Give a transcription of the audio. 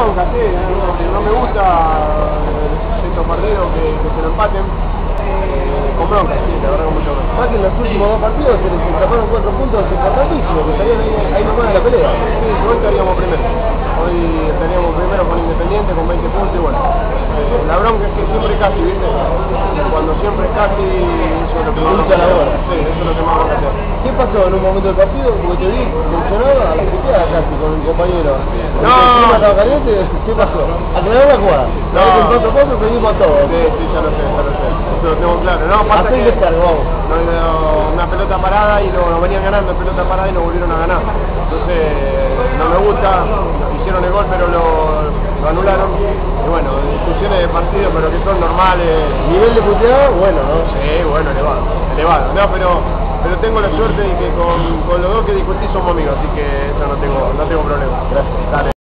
bronca, sí, no, no me gusta eh, estos partidos que, que se lo empaten. Eh, con bronca, sí, la verdad con mucha bronca. Más que en los últimos dos partidos se les escaparon cuatro puntos importantísimos, que salían ahí, ahí nomás de la pelea. Sí, hoy estaríamos primero. Hoy estaríamos primero con Independiente con 20 puntos y bueno. eh, la bronca es que siempre es casi, ¿viste? Cuando siempre es casi, eso es lo que más la hora. Sí, eso es lo que más vamos a hacer. ¿Qué pasó en un momento del partido? Porque te vi mencionado a la friqueada casi con un compañero. No. Estaba caliente, ¿qué pasó? Aclarar la jugada. No. A paso seguimos a todo. Sí, sí, ya lo sé, ya lo sé. Eso lo tengo claro. No, pasa que descargo, vamos. no, no, una pelota parada y no, nos venían ganando pelota parada y nos volvieron a ganar. Entonces, no me gusta, hicieron el gol pero lo, lo anularon. Y bueno, discusiones de partido pero que son normales. Nivel de puteada, bueno, ¿no? Sí, bueno, elevado, elevado. No, pero, pero tengo la suerte de que con, con los dos que discutí somos amigos, así que eso no tengo, no tengo problema. Gracias. Dale.